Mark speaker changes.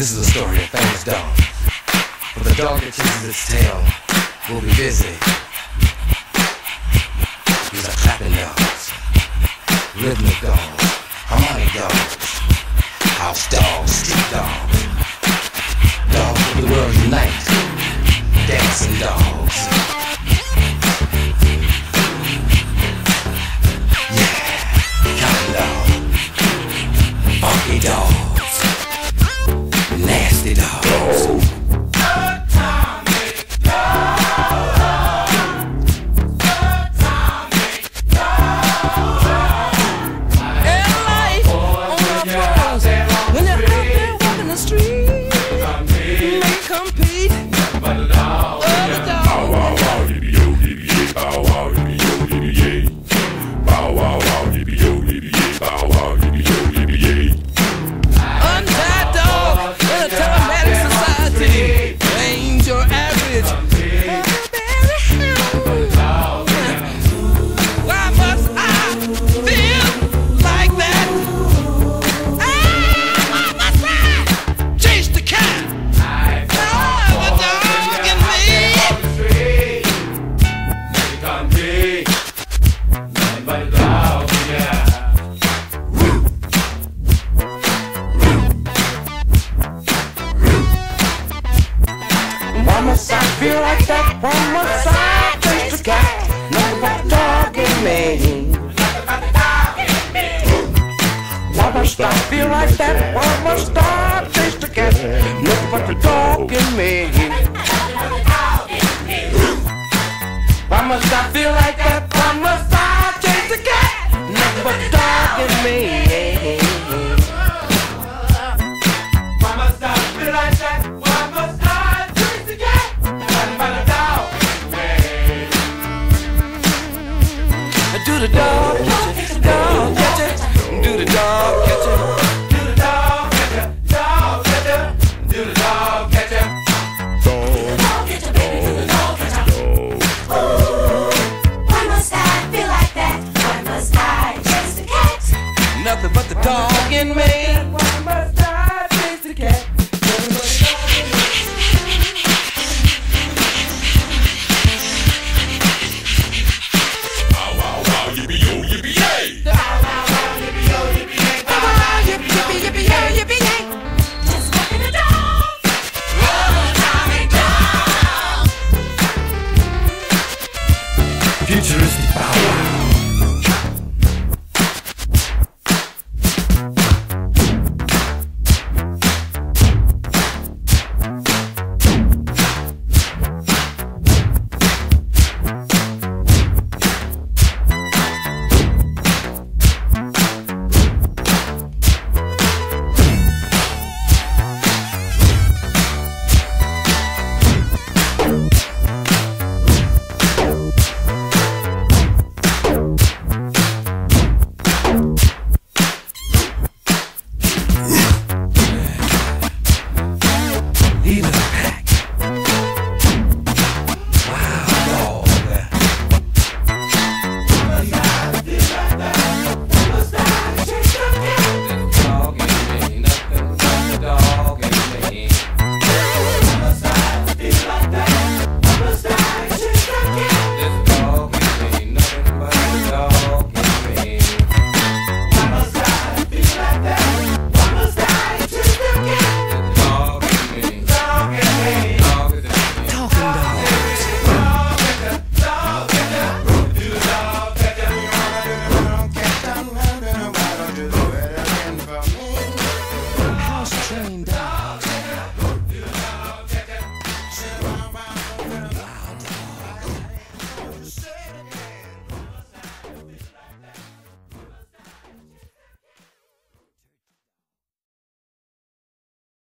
Speaker 1: this is a story of famous dog. But the dog that chases its tail will be busy. These are clapping dogs, rhythmic dogs, harmonic dogs, house dogs, street dogs, dogs of the world unite, dancing dogs.
Speaker 2: Must I feel like that? Why must I chase the cat?
Speaker 3: Nothing but dog in me. Must I feel like that? Cat? Nothing but the dog in me. Must I feel like that? Must I chase the cat? Nothing dog me. I feel like that? I chase the cat? Dog me.
Speaker 2: Do the dog in me.